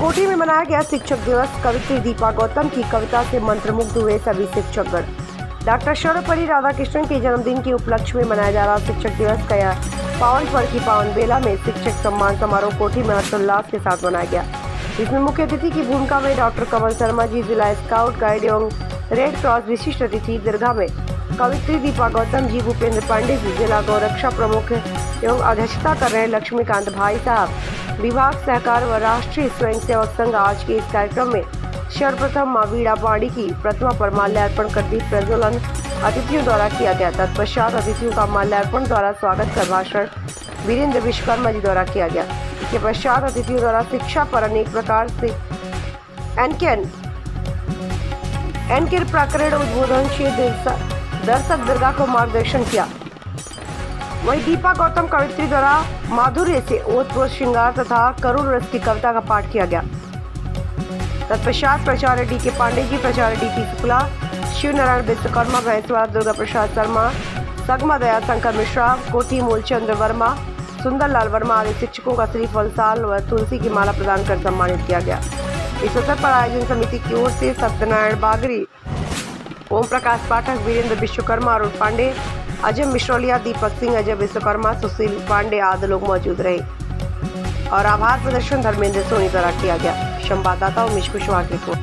कोटी में मनाया गया शिक्षक दिवस। कवित्री दीपा गौतम की कविता से मंत्रमुग्ध हुए सभी शिक्षकगण। डॉक्टर सर्वपल्ली राधाकृष्णन के जन्मदिन के उपलक्ष्य में मनाया जा रहा शिक्षक दिवस का पावन पर्व की पावन बेला में शिक्षक सम्मान समारोह कोठी में हर्षोल्लास के साथ मनाया गया। इसमें मुख्य अतिथि की भूमिका में डॉक्टर कमल शर्मा जी, जिला स्काउट गाइड एवं रेड क्रॉस विशिष्ट अतिथि दीर्घा में कवित्री दीपा गौतम जी, भूपेंद्र पांडे जी, जिला गौरक्षा प्रमुख एवं अध्यक्षता कर रहे लक्ष्मीकांत भाई साहब। विभाग सहकार व राष्ट्रीय स्वयंसेवक संघ आज के इस कार्यक्रम में सर्वप्रथम माँ वीणा पाणी की प्रतिमा पर माल्यार्पण कर दीप प्रज्वलन अतिथियों द्वारा किया गया तत्पश्चात अतिथियों का माल्यार्पण द्वारा स्वागत कर भाषण वीरेंद्र विश्वकर्मा जी द्वारा किया गया। इसके पश्चात अतिथियों द्वारा शिक्षा पर अनेक प्रकार से एनकेन एनके प्रकरण उद्बोधन से दर्शक दुर्गा को मार्गदर्शन किया। वही दीपा गौतम कवित्री द्वारा माधुर्य से ओतप्रोत श्रृंगार तथा करुण रस की कविता का पाठ किया गया। तत्पश्चात प्राचार्य डी के पांडे जी प्राचार्य डी पी शुक्ला शिव नारायण विश्वकर्मा भैंसवार दुर्गा प्रसाद शर्मा, सगमा दया, शंकर मिश्रा, कोठी मूलचंद्र वर्मा, सुंदर लाल वर्मा आदि शिक्षकों का श्री फलसाल व तुलसी की माला प्रदान कर सम्मानित किया गया। इस अवसर पर आयोजन समिति की ओर से सत्यनारायण बागरी ओम प्रकाश पाठक वीरेंद्र विश्वकर्मा, अरुण पांडे, अजय मिश्रोलिया, दीपक सिंह, अजय विश्वकर्मा, सुशील पांडे आदि लोग मौजूद रहे। और आभार प्रदर्शन धर्मेंद्र सोनी द्वारा किया गया। संवाददाता उमेश कुशवाहा की रिपोर्ट।